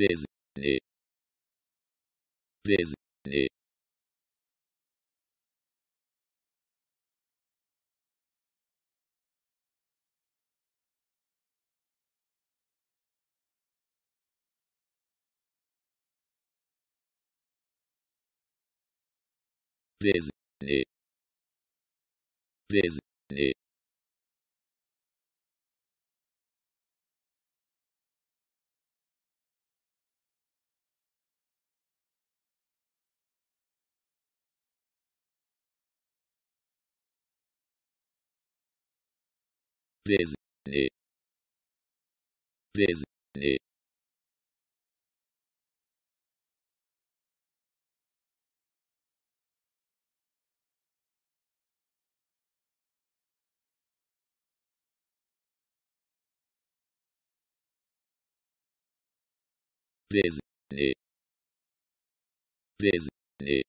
Disney. Disney. Disney. Disney. Desne. Né? Desne. Né? Desne. Né? Desne.